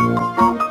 Música